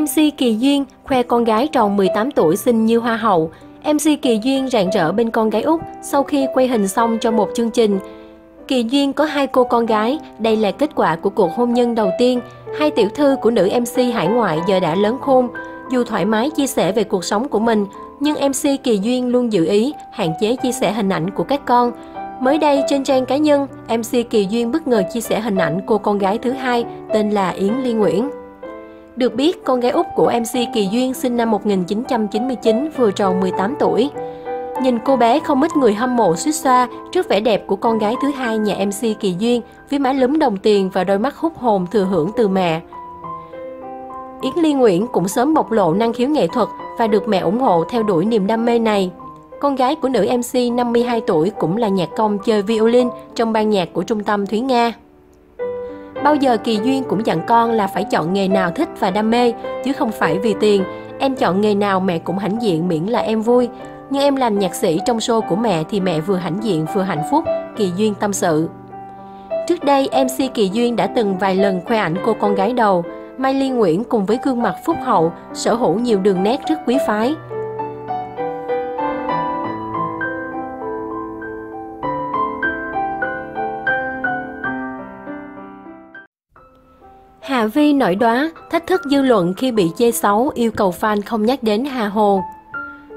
MC Kỳ Duyên khoe con gái tròn 18 tuổi xinh như hoa hậu. MC Kỳ Duyên rạng rỡ bên con gái Úc sau khi quay hình xong cho một chương trình. Kỳ Duyên có hai cô con gái, đây là kết quả của cuộc hôn nhân đầu tiên. Hai tiểu thư của nữ MC hải ngoại giờ đã lớn khôn. Dù thoải mái chia sẻ về cuộc sống của mình, nhưng MC Kỳ Duyên luôn giữ ý hạn chế chia sẻ hình ảnh của các con. Mới đây trên trang cá nhân, MC Kỳ Duyên bất ngờ chia sẻ hình ảnh cô con gái thứ hai tên là Yến Ly Nguyễn. Được biết, con gái út của MC Kỳ Duyên sinh năm 1999 vừa tròn 18 tuổi. Nhìn cô bé không ít người hâm mộ suýt xoa trước vẻ đẹp của con gái thứ hai nhà MC Kỳ Duyên với má lúm đồng tiền và đôi mắt hút hồn thừa hưởng từ mẹ. Yến Ly Nguyễn cũng sớm bộc lộ năng khiếu nghệ thuật và được mẹ ủng hộ theo đuổi niềm đam mê này. Con gái của nữ MC 52 tuổi cũng là nhạc công chơi violin trong ban nhạc của trung tâm Thúy Nga. Bao giờ Kỳ Duyên cũng dặn con là phải chọn nghề nào thích và đam mê, chứ không phải vì tiền. Em chọn nghề nào mẹ cũng hãnh diện miễn là em vui. Nhưng em làm nhạc sĩ trong show của mẹ thì mẹ vừa hãnh diện vừa hạnh phúc, Kỳ Duyên tâm sự. Trước đây, MC Kỳ Duyên đã từng vài lần khoe ảnh cô con gái đầu. Mai Liên Nguyễn cùng với gương mặt phúc hậu, sở hữu nhiều đường nét rất quý phái. Hà Vi nổi đóa, thách thức dư luận khi bị chê xấu, yêu cầu fan không nhắc đến Hà Hồ.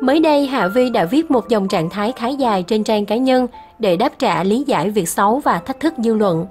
Mới đây, Hà Vi đã viết một dòng trạng thái khá dài trên trang cá nhân để đáp trả lý giải việc xấu và thách thức dư luận.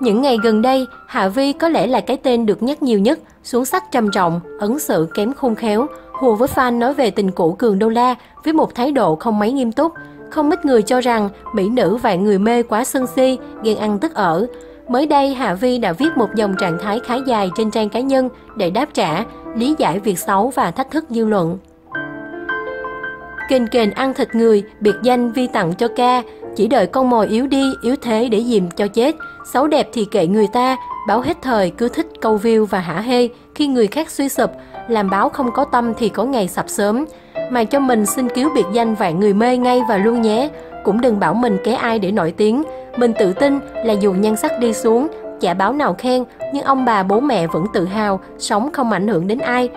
Những ngày gần đây, Hạ Vi có lẽ là cái tên được nhắc nhiều nhất, xuống sắc trầm trọng, ấn sự kém khôn khéo, hùa với fan nói về tình cũ Cường Đô La với một thái độ không mấy nghiêm túc. Không ít người cho rằng mỹ nữ và người mê quá sân si, ghen ăn tức ở, Mới đây, Hạ Vi đã viết một dòng trạng thái khá dài trên trang cá nhân để đáp trả, lý giải việc xấu và thách thức dư luận. Kền kền ăn thịt người, biệt danh Vi tặng cho ca, chỉ đợi con mồi yếu đi, yếu thế để dìm cho chết. Xấu đẹp thì kệ người ta, báo hết thời cứ thích câu view và hả hê khi người khác suy sụp, làm báo không có tâm thì có ngày sập sớm. Mà cho mình xin cứu biệt danh vạn người mê ngay và luôn nhé, cũng đừng bảo mình kế ai để nổi tiếng, mình tự tin là dù nhan sắc đi xuống, chả báo nào khen, nhưng ông bà bố mẹ vẫn tự hào, sống không ảnh hưởng đến ai.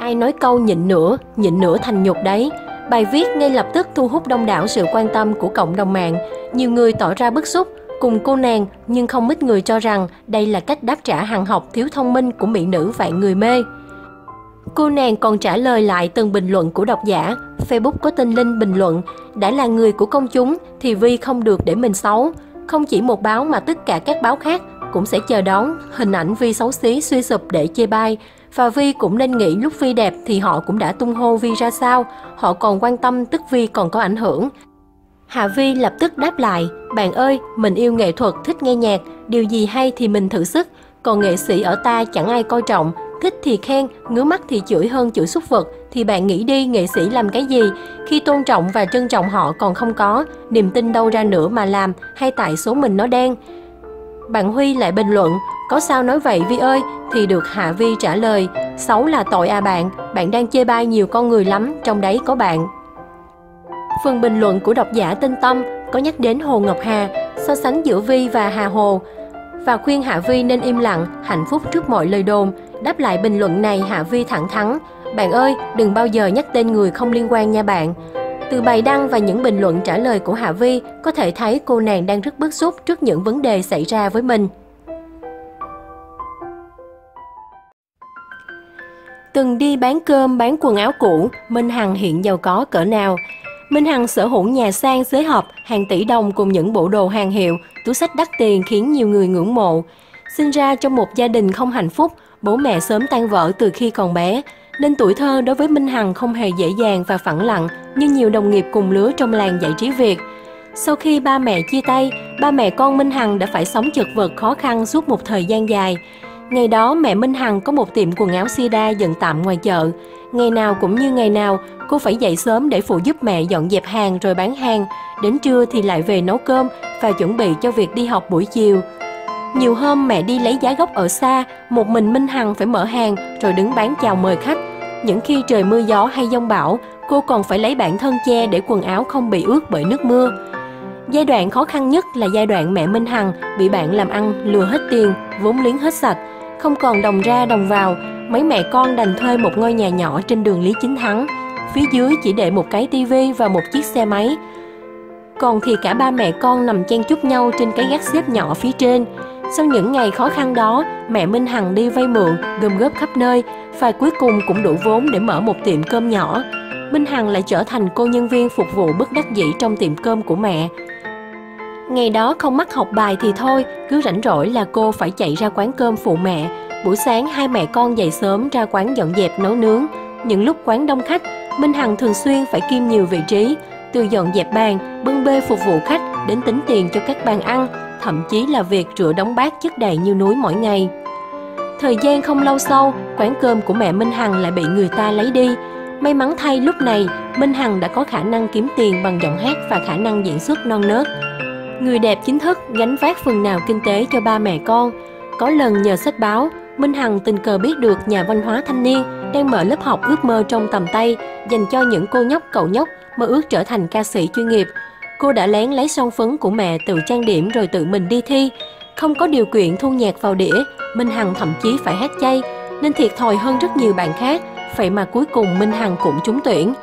Ai nói câu nhịn nữa, nhịn nữa thành nhục đấy. Bài viết ngay lập tức thu hút đông đảo sự quan tâm của cộng đồng mạng. Nhiều người tỏ ra bức xúc, cùng cô nàng, nhưng không ít người cho rằng đây là cách đáp trả hàng học thiếu thông minh của mỹ nữ vạn người mê. Cô nàng còn trả lời lại từng bình luận của độc giả. Facebook có tên Linh bình luận, đã là người của công chúng thì Vi không được để mình xấu. Không chỉ một báo mà tất cả các báo khác cũng sẽ chờ đón hình ảnh Vi xấu xí suy sụp để chê bai. Và Vi cũng nên nghĩ lúc Vi đẹp thì họ cũng đã tung hô Vi ra sao, họ còn quan tâm tức Vi còn có ảnh hưởng. Hạ Vi lập tức đáp lại, bạn ơi, mình yêu nghệ thuật, thích nghe nhạc, điều gì hay thì mình thử sức, còn nghệ sĩ ở ta chẳng ai coi trọng, thích thì khen, ngứa mắt thì chửi hơn chửi xúc vật, thì bạn nghĩ đi nghệ sĩ làm cái gì? Khi tôn trọng và trân trọng họ còn không có, niềm tin đâu ra nữa mà làm, hay tại số mình nó đen? Bạn Huy lại bình luận, có sao nói vậy Vi ơi? Thì được Hạ Vi trả lời, xấu là tội à bạn, bạn đang chê bai nhiều con người lắm, trong đấy có bạn. Phần bình luận của độc giả tinh tâm có nhắc đến Hồ Ngọc Hà, so sánh giữa Vi và Hà Hồ, và khuyên Hạ Vi nên im lặng, hạnh phúc trước mọi lời đồn. Đáp lại bình luận này, Hạ Vi thẳng thắn, bạn ơi, đừng bao giờ nhắc tên người không liên quan nha bạn. Từ bài đăng và những bình luận trả lời của Hạ Vi, có thể thấy cô nàng đang rất bức xúc trước những vấn đề xảy ra với mình. Từng đi bán cơm, bán quần áo cũ, Minh Hằng hiện giàu có cỡ nào? Minh Hằng sở hữu nhà sang xế hợp hàng tỷ đồng cùng những bộ đồ hàng hiệu, túi sách đắt tiền khiến nhiều người ngưỡng mộ. Sinh ra trong một gia đình không hạnh phúc, bố mẹ sớm tan vỡ từ khi còn bé, nên tuổi thơ đối với Minh Hằng không hề dễ dàng và phẳng lặng như nhiều đồng nghiệp cùng lứa trong làng giải trí Việt. Sau khi ba mẹ chia tay, ba mẹ con Minh Hằng đã phải sống chật vật khó khăn suốt một thời gian dài. Ngày đó mẹ Minh Hằng có một tiệm quần áo Sida dựng tạm ngoài chợ. Ngày nào cũng như ngày nào, cô phải dậy sớm để phụ giúp mẹ dọn dẹp hàng rồi bán hàng. Đến trưa thì lại về nấu cơm và chuẩn bị cho việc đi học buổi chiều. Nhiều hôm mẹ đi lấy giá gốc ở xa, một mình Minh Hằng phải mở hàng rồi đứng bán chào mời khách. Những khi trời mưa gió hay giông bão, cô còn phải lấy bản thân che để quần áo không bị ướt bởi nước mưa. Giai đoạn khó khăn nhất là giai đoạn mẹ Minh Hằng bị bạn làm ăn lừa hết tiền, vốn liếng hết sạch, không còn đồng ra đồng vào. mấy mẹ con đành thuê một ngôi nhà nhỏ trên đường Lý Chính Thắng. Phía dưới chỉ để một cái tivi và một chiếc xe máy. Còn thì cả ba mẹ con nằm chen chúc nhau trên cái gác xếp nhỏ phía trên. Sau những ngày khó khăn đó, mẹ Minh Hằng đi vay mượn, gom góp khắp nơi và cuối cùng cũng đủ vốn để mở một tiệm cơm nhỏ. Minh Hằng lại trở thành cô nhân viên phục vụ bất đắc dĩ trong tiệm cơm của mẹ. Ngày đó không mắc học bài thì thôi, cứ rảnh rỗi là cô phải chạy ra quán cơm phụ mẹ. Buổi sáng hai mẹ con dậy sớm ra quán dọn dẹp nấu nướng. Những lúc quán đông khách, Minh Hằng thường xuyên phải kiêm nhiều vị trí, từ dọn dẹp bàn, bưng bê phục vụ khách đến tính tiền cho các bàn ăn, thậm chí là việc rửa đóng bát chất đầy như núi mỗi ngày. Thời gian không lâu sau, quán cơm của mẹ Minh Hằng lại bị người ta lấy đi. May mắn thay lúc này, Minh Hằng đã có khả năng kiếm tiền bằng giọng hát và khả năng diễn xuất non nớt. Người đẹp chính thức gánh vác phần nào kinh tế cho ba mẹ con. Có lần nhờ sách báo, Minh Hằng tình cờ biết được nhà văn hóa thanh niên đang mở lớp học ước mơ trong tầm tay dành cho những cô nhóc cậu nhóc mơ ước trở thành ca sĩ chuyên nghiệp. Cô đã lén lấy son phấn của mẹ tự trang điểm rồi tự mình đi thi. Không có điều kiện thu nhạc vào đĩa, Minh Hằng thậm chí phải hát chay, nên thiệt thòi hơn rất nhiều bạn khác, vậy mà cuối cùng Minh Hằng cũng trúng tuyển.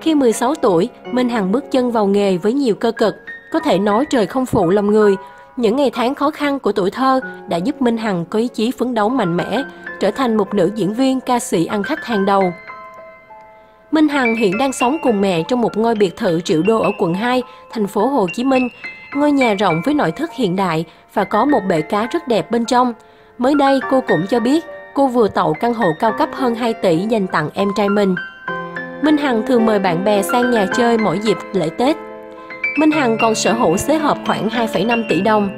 Khi 16 tuổi, Minh Hằng bước chân vào nghề với nhiều cơ cực, có thể nói trời không phụ lòng người. Những ngày tháng khó khăn của tuổi thơ đã giúp Minh Hằng có ý chí phấn đấu mạnh mẽ, trở thành một nữ diễn viên ca sĩ ăn khách hàng đầu. Minh Hằng hiện đang sống cùng mẹ trong một ngôi biệt thự triệu đô ở quận 2, thành phố Hồ Chí Minh. Ngôi nhà rộng với nội thất hiện đại và có một bể cá rất đẹp bên trong. Mới đây cô cũng cho biết cô vừa tậu căn hộ cao cấp hơn 2 tỷ dành tặng em trai mình. Minh Hằng thường mời bạn bè sang nhà chơi mỗi dịp lễ Tết. Minh Hằng còn sở hữu xế hộp khoảng 2,5 tỷ đồng.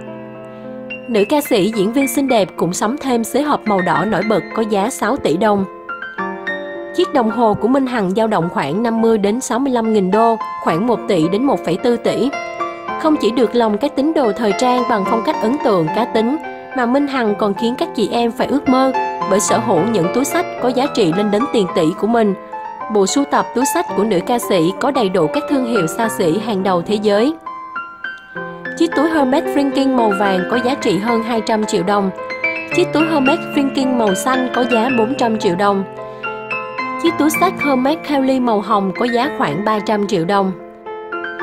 Nữ ca sĩ diễn viên xinh đẹp cũng sắm thêm xế hộp màu đỏ nổi bật có giá 6 tỷ đồng. Chiếc đồng hồ của Minh Hằng dao động khoảng 50 đến 65 nghìn đô, khoảng 1 tỷ đến 1,4 tỷ. Không chỉ được lòng các tín đồ thời trang bằng phong cách ấn tượng cá tính, mà Minh Hằng còn khiến các chị em phải ước mơ bởi sở hữu những túi sách có giá trị lên đến tiền tỷ của mình. Bộ sưu tập túi sách của nữ ca sĩ có đầy đủ các thương hiệu xa xỉ hàng đầu thế giới. Chiếc túi Hermes Franking màu vàng có giá trị hơn 200 triệu đồng. Chiếc túi Hermes Franking màu xanh có giá 400 triệu đồng. Chiếc túi sách Hermes Kelly màu hồng có giá khoảng 300 triệu đồng.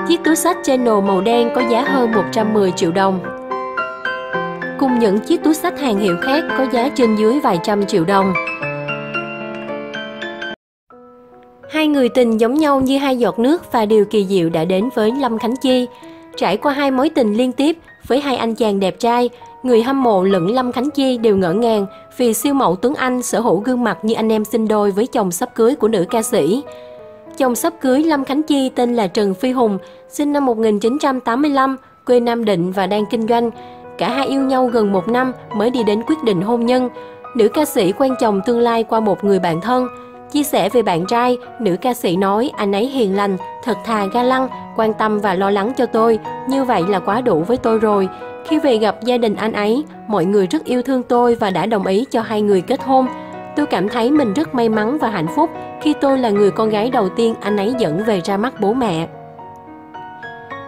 Chiếc túi sách Chanel màu đen có giá hơn 110 triệu đồng. Cùng những chiếc túi sách hàng hiệu khác có giá trên dưới vài trăm triệu đồng. Hai người tình giống nhau như hai giọt nước và điều kỳ diệu đã đến với Lâm Khánh Chi. Trải qua hai mối tình liên tiếp với hai anh chàng đẹp trai, người hâm mộ lẫn Lâm Khánh Chi đều ngỡ ngàng vì siêu mẫu Tuấn Anh sở hữu gương mặt như anh em sinh đôi với chồng sắp cưới của nữ ca sĩ. Chồng sắp cưới Lâm Khánh Chi tên là Trần Phi Hùng, sinh năm 1985, quê Nam Định và đang kinh doanh. Cả hai yêu nhau gần một năm mới đi đến quyết định hôn nhân. Nữ ca sĩ quen chồng tương lai qua một người bạn thân. Chia sẻ về bạn trai, nữ ca sĩ nói anh ấy hiền lành, thật thà ga lăng, quan tâm và lo lắng cho tôi. Như vậy là quá đủ với tôi rồi. Khi về gặp gia đình anh ấy, mọi người rất yêu thương tôi và đã đồng ý cho hai người kết hôn. Tôi cảm thấy mình rất may mắn và hạnh phúc khi tôi là người con gái đầu tiên anh ấy dẫn về ra mắt bố mẹ.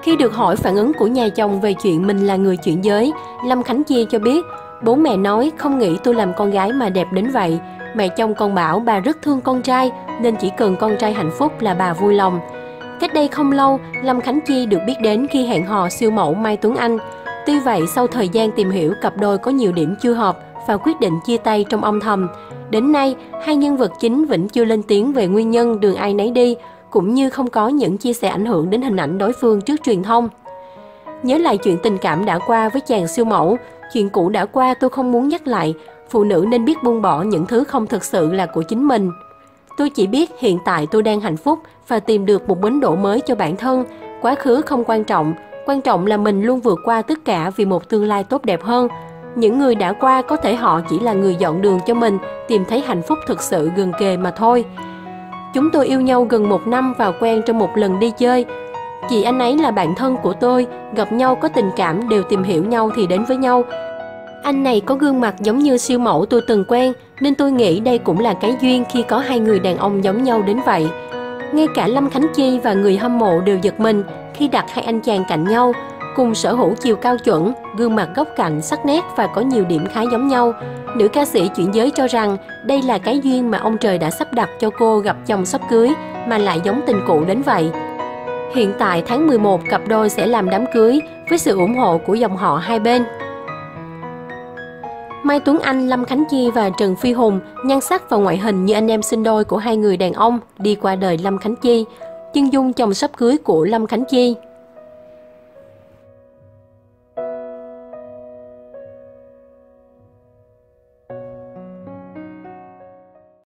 Khi được hỏi phản ứng của nhà chồng về chuyện mình là người chuyển giới, Lâm Khánh Chi cho biết, bố mẹ nói không nghĩ tôi làm con gái mà đẹp đến vậy. Mẹ chồng còn bảo bà rất thương con trai nên chỉ cần con trai hạnh phúc là bà vui lòng. Cách đây không lâu, Lâm Khánh Chi được biết đến khi hẹn hò siêu mẫu Mai Tuấn Anh. Tuy vậy, sau thời gian tìm hiểu, cặp đôi có nhiều điểm chưa hợp và quyết định chia tay trong âm thầm. Đến nay, hai nhân vật chính vẫn chưa lên tiếng về nguyên nhân đường ai nấy đi, cũng như không có những chia sẻ ảnh hưởng đến hình ảnh đối phương trước truyền thông. Nhớ lại chuyện tình cảm đã qua với chàng siêu mẫu, chuyện cũ đã qua tôi không muốn nhắc lại, phụ nữ nên biết buông bỏ những thứ không thực sự là của chính mình. Tôi chỉ biết hiện tại tôi đang hạnh phúc và tìm được một bến đỗ mới cho bản thân, quá khứ không quan trọng, quan trọng là mình luôn vượt qua tất cả vì một tương lai tốt đẹp hơn. Những người đã qua có thể họ chỉ là người dọn đường cho mình tìm thấy hạnh phúc thực sự gần kề mà thôi. Chúng tôi yêu nhau gần một năm và quen trong một lần đi chơi. Chị anh ấy là bạn thân của tôi, gặp nhau có tình cảm đều tìm hiểu nhau thì đến với nhau. Anh này có gương mặt giống như siêu mẫu tôi từng quen, nên tôi nghĩ đây cũng là cái duyên khi có hai người đàn ông giống nhau đến vậy. Ngay cả Lâm Khánh Chi và người hâm mộ đều giật mình khi đặt hai anh chàng cạnh nhau. cùng sở hữu chiều cao chuẩn, gương mặt góc cạnh, sắc nét và có nhiều điểm khá giống nhau. Nữ ca sĩ chuyển giới cho rằng đây là cái duyên mà ông trời đã sắp đặt cho cô gặp chồng sắp cưới mà lại giống tình cũ đến vậy. Hiện tại tháng 11 cặp đôi sẽ làm đám cưới với sự ủng hộ của dòng họ hai bên. Mai Tuấn Anh, Lâm Khánh Chi và Trần Phi Hùng nhan sắc và ngoại hình như anh em sinh đôi của hai người đàn ông đi qua đời Lâm Khánh Chi, chân dung chồng sắp cưới của Lâm Khánh Chi.